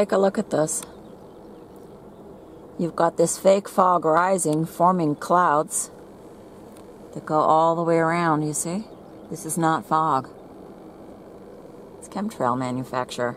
Take a look at this. You've got this fake fog rising, forming clouds that go all the way around, you see? This is not fog. It's chemtrail manufacture.